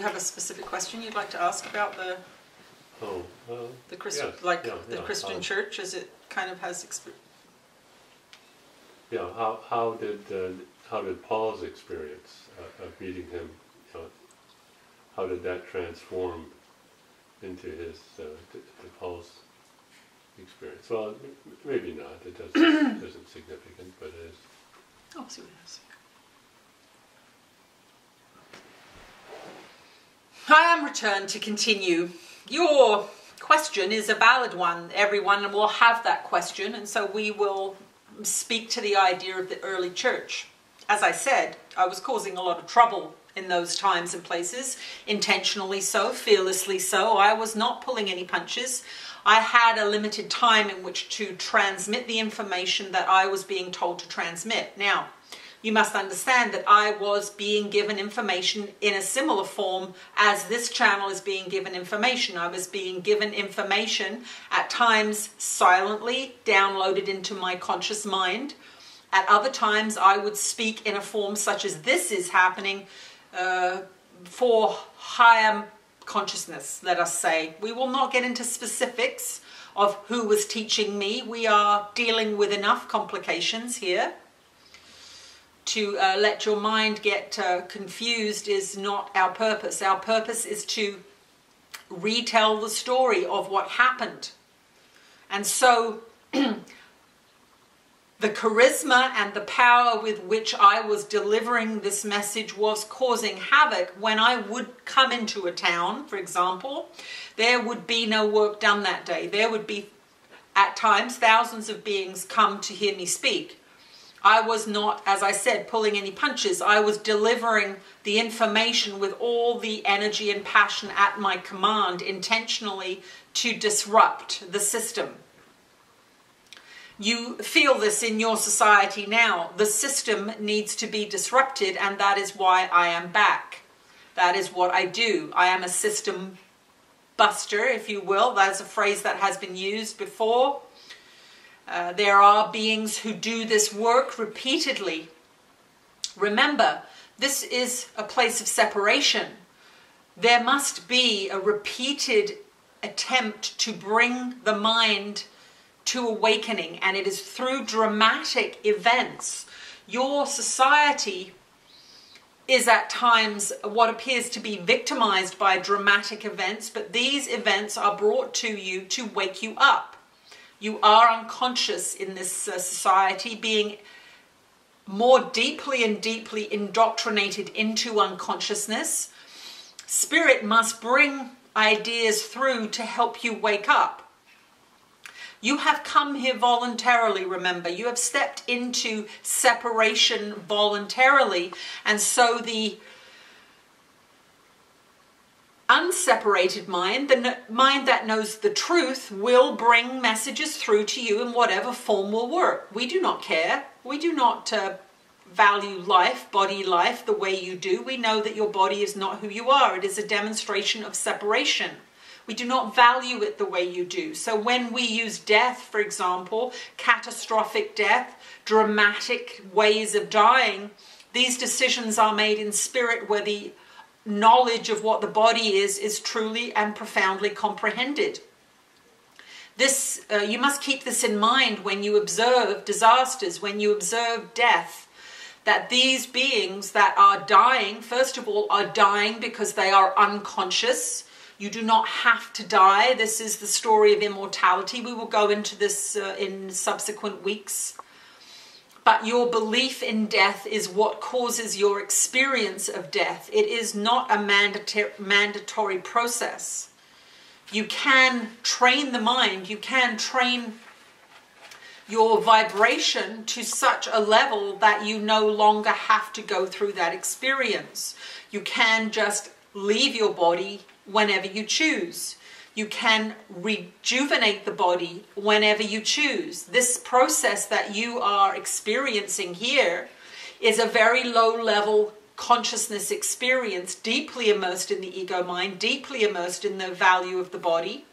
You have a specific question you'd like to ask about the Oh, uh, the Christian, yes, like yeah, the yeah, Christian um, church, as it kind of has exp- yeah. How how did uh, how did Paul's experience uh, of meeting him? You know, how did that transform into his uh, to, to Paul's experience? Well, maybe not. It doesn't isn't significant, but it is. Oh, see what it is. I am returned to continue. Your question is a valid one. Everyone will have that question, and so we will speak to the idea of the early church. As I said, I was causing a lot of trouble in those times and places, intentionally so, fearlessly so. I was not pulling any punches. I had a limited time in which to transmit the information that I was being told to transmit. Now, you must understand that I was being given information in a similar form as this channel is being given information. I was being given information at times silently downloaded into my conscious mind. At other times, I would speak in a form such as this is happening uh, for higher consciousness, let us say. We will not get into specifics of who was teaching me. We are dealing with enough complications here to uh, let your mind get uh, confused is not our purpose. Our purpose is to retell the story of what happened. And so the charisma and the power with which I was delivering this message was causing havoc. When I would come into a town, for example, there would be no work done that day. There would be, at times, thousands of beings come to hear me speak. I was not, as I said, pulling any punches. I was delivering the information with all the energy and passion at my command, intentionally to disrupt the system. You feel this in your society now. The system needs to be disrupted, and that is why I am back. That is what I do. I am a system buster, if you will. That's a phrase that has been used before. Uh, there are beings who do this work repeatedly. Remember, this is a place of separation. There must be a repeated attempt to bring the mind to awakening, and it is through dramatic events. Your society is at times what appears to be victimized by dramatic events, but these events are brought to you to wake you up. You are unconscious in this uh, society, being more deeply and deeply indoctrinated into unconsciousness. Spirit must bring ideas through to help you wake up. You have come here voluntarily, remember. You have stepped into separation voluntarily. And so the unseparated mind, the mind that knows the truth, will bring messages through to you in whatever form will work. We do not care. We do not uh, value life, body life, the way you do. We know that your body is not who you are, it is a demonstration of separation. We do not value it the way you do. So when we use death, for example, catastrophic death, dramatic ways of dying, these decisions are made in spirit where the knowledge of what the body is is truly and profoundly comprehended. This uh, you must keep this in mind when you observe disasters, when you observe death, that these beings that are dying, first of all, are dying because they are unconscious. You do not have to die. This is the story of immortality. We will go into this uh, in subsequent weeks. But your belief in death is what causes your experience of death. It is not a mandatory, mandatory process. You can train the mind, you can train your vibration to such a level that you no longer have to go through that experience. You can just leave your body whenever you choose. You can rejuvenate the body whenever you choose. This process that you are experiencing here is a very low level consciousness experience, deeply immersed in the ego mind, deeply immersed in the value of the body.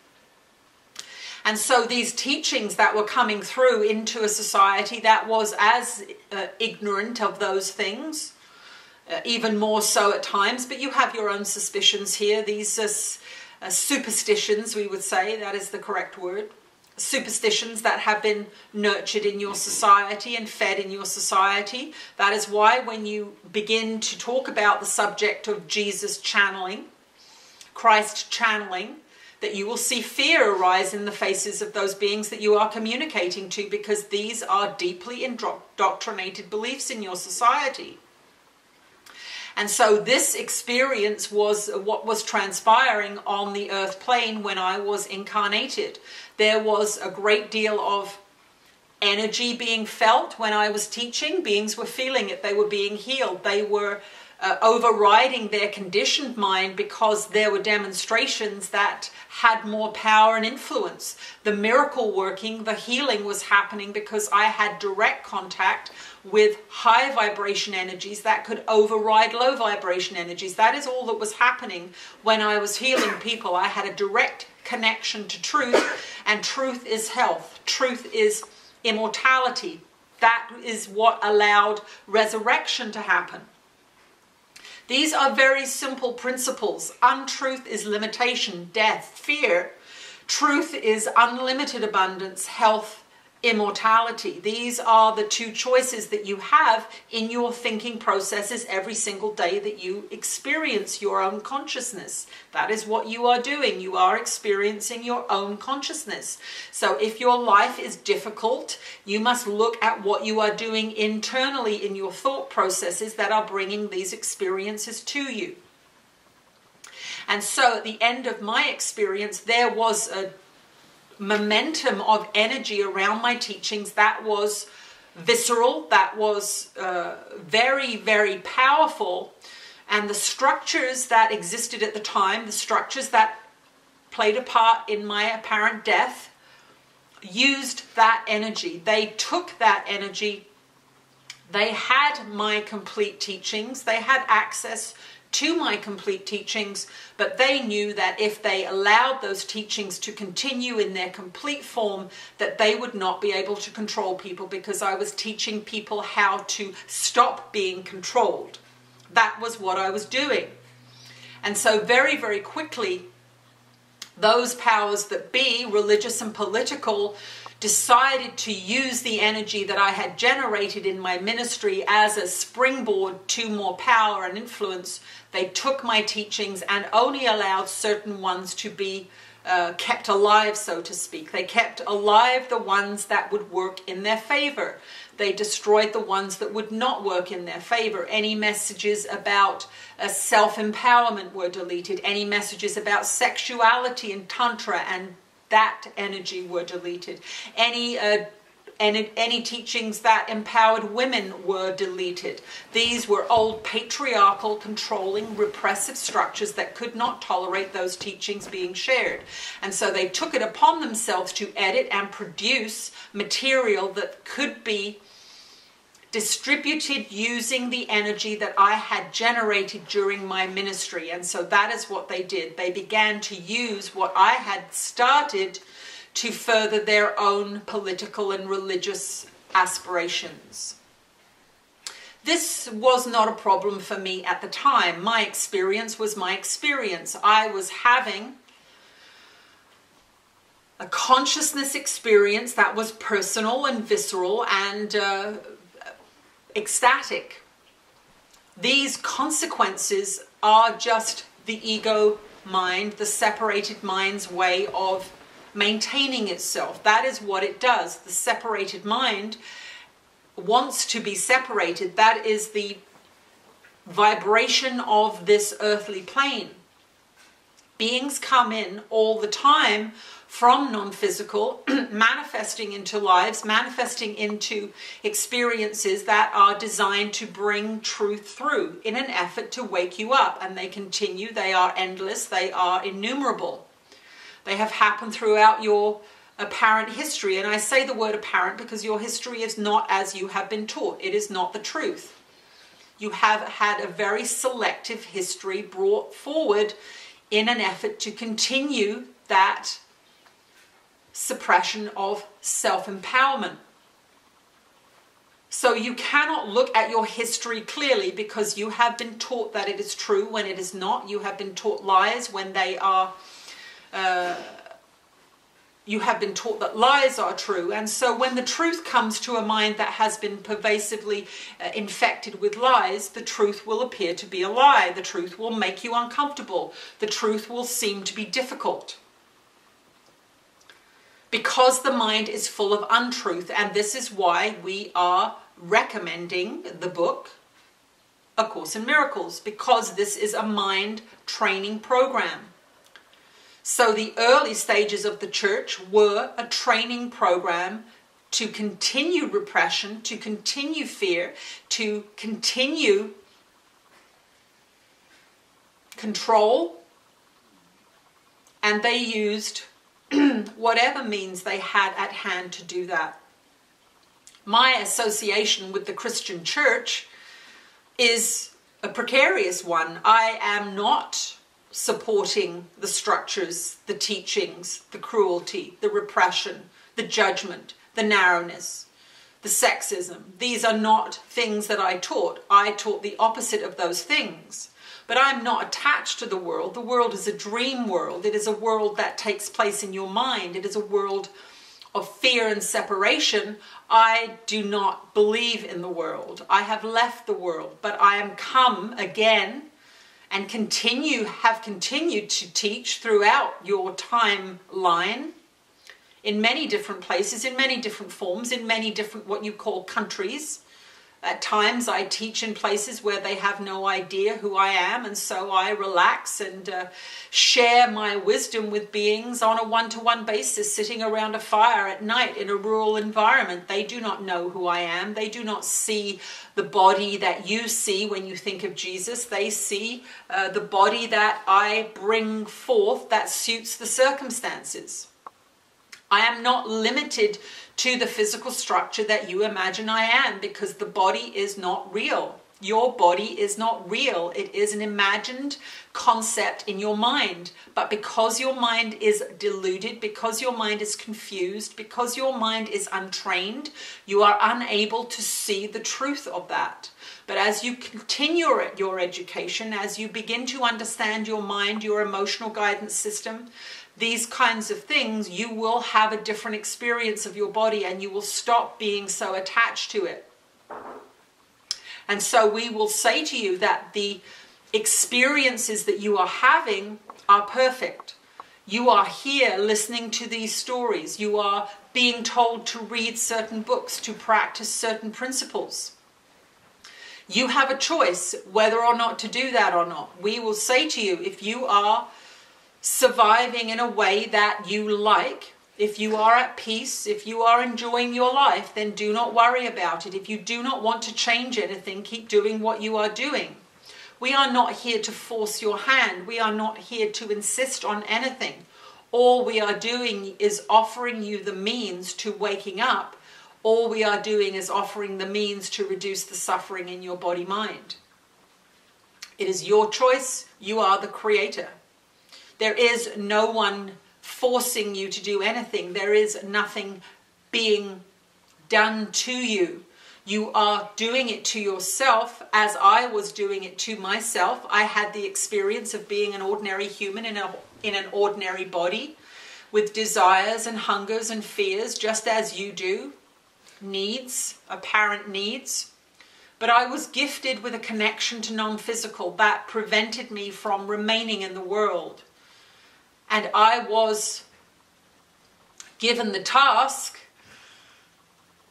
And so these teachings that were coming through into a society that was as uh, ignorant of those things uh, even more so at times, but you have your own suspicions here. These are uh, superstitions, we would say, that is the correct word. Superstitions that have been nurtured in your society and fed in your society. That is why, when you begin to talk about the subject of Jesus channeling, Christ channeling, that you will see fear arise in the faces of those beings that you are communicating to because these are deeply indoctrinated beliefs in your society. And so this experience was what was transpiring on the earth plane when I was incarnated. There was a great deal of energy being felt when I was teaching. Beings were feeling it, they were being healed, they were uh, overriding their conditioned mind because there were demonstrations that had more power and influence. The miracle working, the healing was happening because I had direct contact with high vibration energies that could override low vibration energies. That is all that was happening when I was healing people. I had a direct connection to truth, and truth is health, truth is immortality. That is what allowed resurrection to happen. These are very simple principles. Untruth is limitation, death, fear. Truth is unlimited abundance, health, immortality. These are the two choices that you have in your thinking processes every single day that you experience your own consciousness. That is what you are doing. You are experiencing your own consciousness. So if your life is difficult, you must look at what you are doing internally in your thought processes that are bringing these experiences to you. And so at the end of my experience, there was a momentum of energy around my teachings that was visceral, that was uh, very, very powerful. And the structures that existed at the time, the structures that played a part in my apparent death, used that energy. They took that energy. They had my complete teachings. They had access to my complete teachings, but they knew that if they allowed those teachings to continue in their complete form, that they would not be able to control people because I was teaching people how to stop being controlled. That was what I was doing. And so, very, very quickly, those powers that be, religious and political, decided to use the energy that I had generated in my ministry as a springboard to more power and influence. They took my teachings and only allowed certain ones to be uh, kept alive, so to speak. They kept alive the ones that would work in their favor. They destroyed the ones that would not work in their favor. Any messages about uh, self empowerment were deleted. Any messages about sexuality and tantra and that energy were deleted. Any uh, any, any teachings that empowered women were deleted. These were old patriarchal, controlling, repressive structures that could not tolerate those teachings being shared. And so they took it upon themselves to edit and produce material that could be distributed using the energy that I had generated during my ministry. And so that is what they did. They began to use what I had started to further their own political and religious aspirations. This was not a problem for me at the time. My experience was my experience. I was having a consciousness experience that was personal and visceral and uh, ecstatic. These consequences are just the ego mind, the separated mind's way of maintaining itself. That is what it does. The separated mind wants to be separated. That is the vibration of this earthly plane. Beings come in all the time from non physical, manifesting into lives, manifesting into experiences that are designed to bring truth through in an effort to wake you up. And they continue, they are endless, they are innumerable. They have happened throughout your apparent history. And I say the word apparent because your history is not as you have been taught, it is not the truth. You have had a very selective history brought forward in an effort to continue that suppression of self empowerment. So you cannot look at your history clearly because you have been taught that it is true when it is not. You have been taught lies when they are. Uh, you have been taught that lies are true. And so when the truth comes to a mind that has been pervasively uh, infected with lies, the truth will appear to be a lie. The truth will make you uncomfortable. The truth will seem to be difficult. Because the mind is full of untruth, and this is why we are recommending the book A Course in Miracles, because this is a mind training program. So the early stages of the church were a training program to continue repression, to continue fear, to continue control, and they used whatever means they had at hand to do that. My association with the Christian church is a precarious one. I am not supporting the structures, the teachings, the cruelty, the repression, the judgment, the narrowness, the sexism. These are not things that I taught. I taught the opposite of those things. But I'm not attached to the world. The world is a dream world. It is a world that takes place in your mind. It is a world of fear and separation. I do not believe in the world. I have left the world, but I am come again and continue have continued to teach throughout your timeline in many different places in many different forms in many different what you call countries at times I teach in places where they have no idea who I am, and so I relax and uh, share my wisdom with beings on a one to one basis, sitting around a fire at night in a rural environment. They do not know who I am. They do not see the body that you see when you think of Jesus. They see uh, the body that I bring forth that suits the circumstances. I am not limited to the physical structure that you imagine I am because the body is not real. Your body is not real. It is an imagined concept in your mind. But because your mind is deluded, because your mind is confused, because your mind is untrained, you are unable to see the truth of that. But as you continue your education, as you begin to understand your mind, your emotional guidance system, these kinds of things, you will have a different experience of your body and you will stop being so attached to it. And so we will say to you that the experiences that you are having are perfect. You are here listening to these stories. You are being told to read certain books, to practice certain principles. You have a choice whether or not to do that or not. We will say to you if you are surviving in a way that you like, if you are at peace, if you are enjoying your life, then do not worry about it. If you do not want to change anything, keep doing what you are doing. We are not here to force your hand. We are not here to insist on anything. All we are doing is offering you the means to waking up. All we are doing is offering the means to reduce the suffering in your body mind. It is your choice. You are the creator. There is no one forcing you to do anything. There is nothing being done to you. You are doing it to yourself as I was doing it to myself. I had the experience of being an ordinary human in, a, in an ordinary body with desires and hungers and fears, just as you do, needs, apparent needs. But I was gifted with a connection to non physical that prevented me from remaining in the world and I was given the task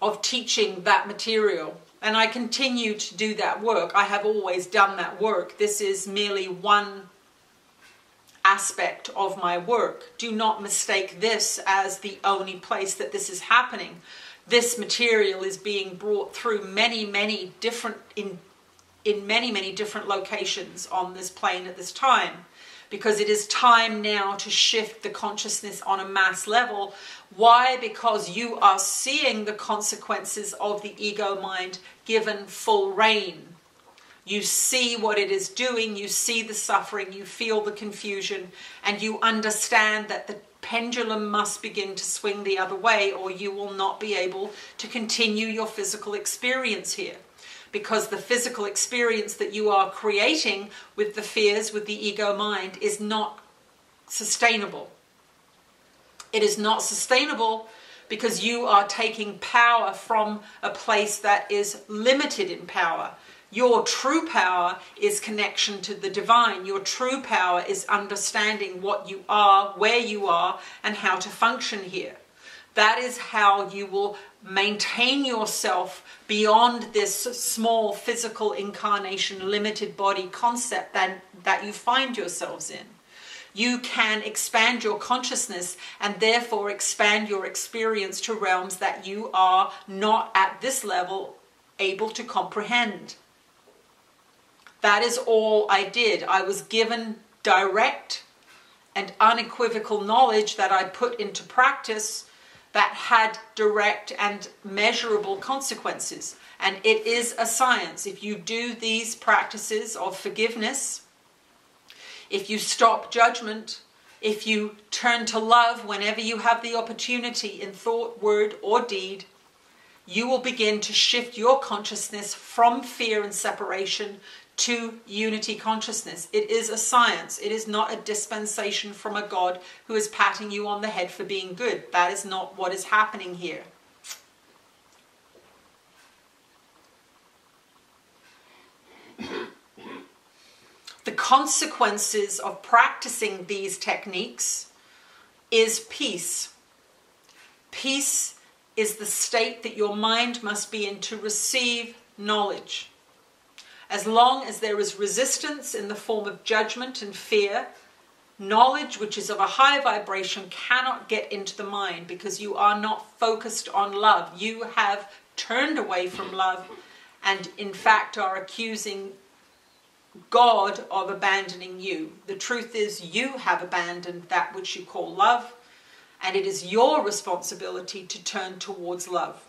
of teaching that material. And I continue to do that work. I have always done that work. This is merely one aspect of my work. Do not mistake this as the only place that this is happening. This material is being brought through many, many different in in many, many different locations on this plane at this time because it is time now to shift the consciousness on a mass level. Why? Because you are seeing the consequences of the ego mind given full rein. You see what it is doing, you see the suffering, you feel the confusion, and you understand that the pendulum must begin to swing the other way, or you will not be able to continue your physical experience here. Because the physical experience that you are creating with the fears, with the ego mind, is not sustainable. It is not sustainable because you are taking power from a place that is limited in power. Your true power is connection to the divine. Your true power is understanding what you are, where you are, and how to function here. That is how you will maintain yourself beyond this small physical incarnation, limited body concept that, that you find yourselves in you can expand your consciousness and therefore expand your experience to realms that you are not at this level able to comprehend. That is all I did. I was given direct and unequivocal knowledge that I put into practice that had direct and measurable consequences. And it is a science. If you do these practices of forgiveness, if you stop judgment, if you turn to love whenever you have the opportunity in thought, word, or deed, you will begin to shift your consciousness from fear and separation to unity consciousness. It is a science. It is not a dispensation from a God who is patting you on the head for being good. That is not what is happening here. the consequences of practicing these techniques is peace. Peace is the state that your mind must be in to receive knowledge. As long as there is resistance in the form of judgment and fear, knowledge, which is of a high vibration, cannot get into the mind because you are not focused on love. You have turned away from love and, in fact, are accusing God of abandoning you. The truth is, you have abandoned that which you call love, and it is your responsibility to turn towards love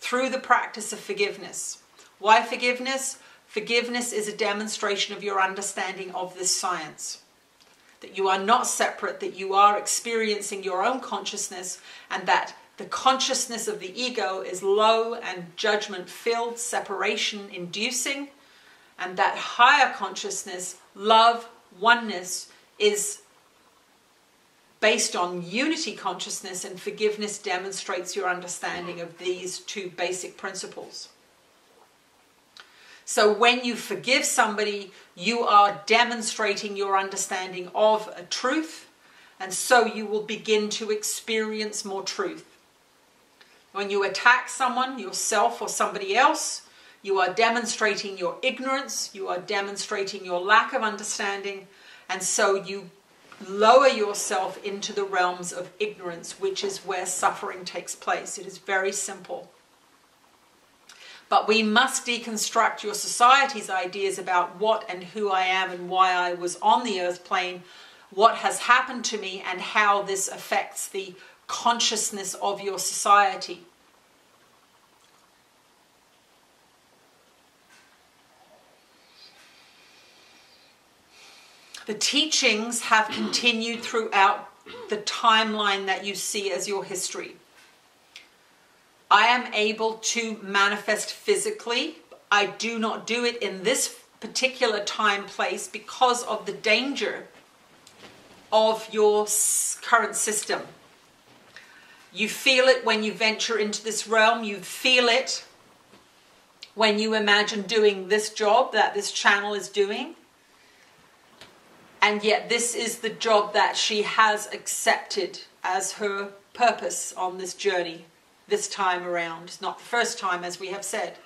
through the practice of forgiveness. Why forgiveness? Forgiveness is a demonstration of your understanding of this science. That you are not separate, that you are experiencing your own consciousness, and that the consciousness of the ego is low and judgment filled, separation inducing and that higher consciousness, love, oneness, is based on unity consciousness, and forgiveness demonstrates your understanding of these two basic principles. So, when you forgive somebody, you are demonstrating your understanding of a truth, and so you will begin to experience more truth. When you attack someone, yourself or somebody else, you are demonstrating your ignorance, you are demonstrating your lack of understanding, and so you lower yourself into the realms of ignorance, which is where suffering takes place. It is very simple. But we must deconstruct your society's ideas about what and who I am and why I was on the earth plane, what has happened to me, and how this affects the consciousness of your society. The teachings have continued throughout the timeline that you see as your history. I am able to manifest physically. I do not do it in this particular time place because of the danger of your current system. You feel it when you venture into this realm, you feel it when you imagine doing this job that this channel is doing and yet this is the job that she has accepted as her purpose on this journey this time around. Not the first time, as we have said.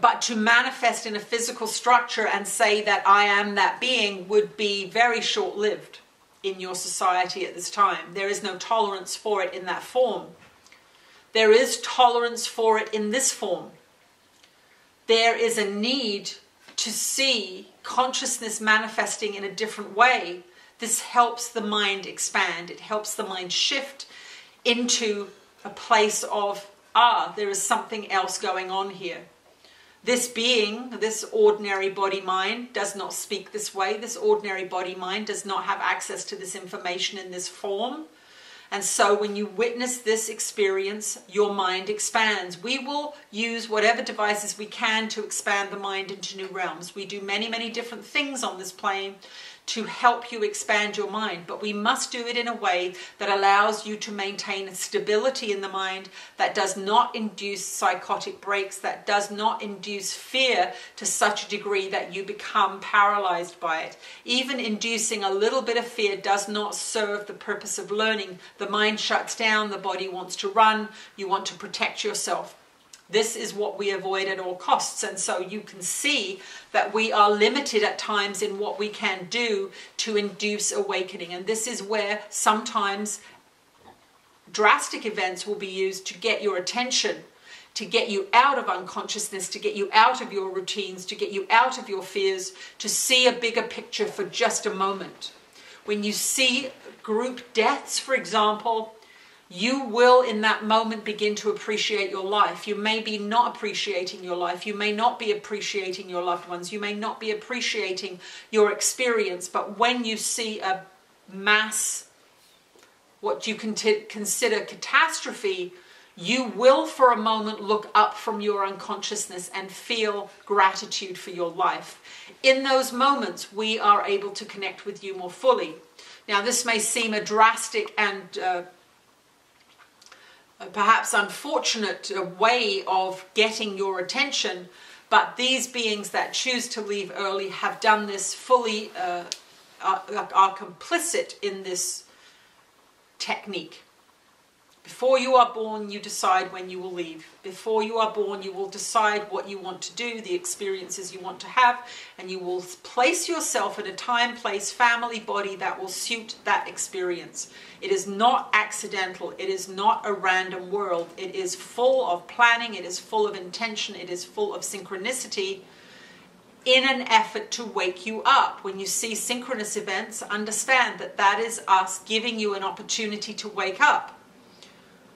But to manifest in a physical structure and say that I am that being would be very short lived in your society at this time. There is no tolerance for it in that form. There is tolerance for it in this form. There is a need to see consciousness manifesting in a different way, this helps the mind expand. It helps the mind shift into a place of, ah, there is something else going on here. This being, this ordinary body mind, does not speak this way. This ordinary body mind does not have access to this information in this form. And so when you witness this experience, your mind expands. We will use whatever devices we can to expand the mind into new realms. We do many, many different things on this plane to help you expand your mind, but we must do it in a way that allows you to maintain stability in the mind, that does not induce psychotic breaks, that does not induce fear to such a degree that you become paralyzed by it. Even inducing a little bit of fear does not serve the purpose of learning. The mind shuts down, the body wants to run, you want to protect yourself. This is what we avoid at all costs. And so you can see that we are limited at times in what we can do to induce awakening. And this is where sometimes drastic events will be used to get your attention, to get you out of unconsciousness, to get you out of your routines, to get you out of your fears, to see a bigger picture for just a moment. When you see group deaths, for example, you will in that moment begin to appreciate your life. You may be not appreciating your life. You may not be appreciating your loved ones. You may not be appreciating your experience. But when you see a mass, what you can consider catastrophe, you will for a moment look up from your unconsciousness and feel gratitude for your life. In those moments, we are able to connect with you more fully. Now, this may seem a drastic and uh, perhaps unfortunate way of getting your attention, but these beings that choose to leave early have done this fully, uh, are, are complicit in this technique. Before you are born, you decide when you will leave. Before you are born, you will decide what you want to do, the experiences you want to have, and you will place yourself in a time, place, family, body that will suit that experience. It is not accidental, it is not a random world. It is full of planning, it is full of intention, it is full of synchronicity in an effort to wake you up. When you see synchronous events, understand that that is us giving you an opportunity to wake up.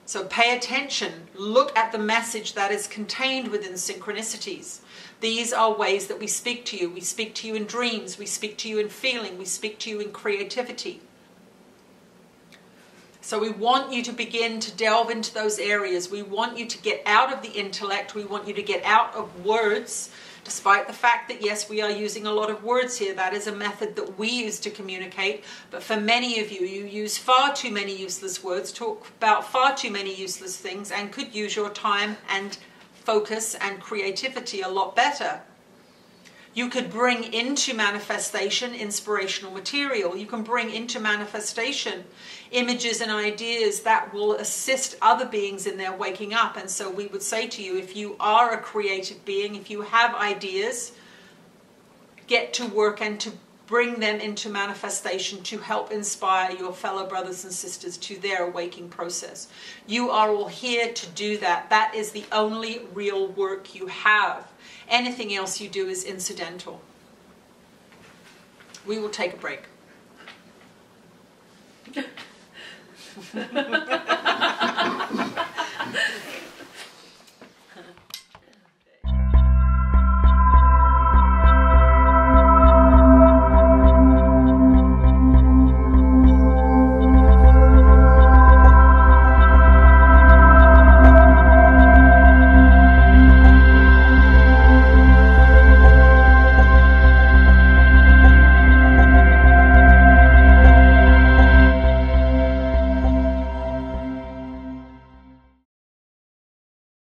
So pay attention, look at the message that is contained within synchronicities. These are ways that we speak to you. We speak to you in dreams, we speak to you in feeling, we speak to you in creativity. So we want you to begin to delve into those areas. We want you to get out of the intellect. We want you to get out of words despite the fact that, yes, we are using a lot of words here. That is a method that we use to communicate. But for many of you, you use far too many useless words, talk about far too many useless things, and could use your time and focus and creativity a lot better. You could bring into manifestation inspirational material. You can bring into manifestation images and ideas that will assist other beings in their waking up. And so we would say to you if you are a creative being, if you have ideas, get to work and to bring them into manifestation to help inspire your fellow brothers and sisters to their waking process. You are all here to do that. That is the only real work you have. Anything else you do is incidental. We will take a break.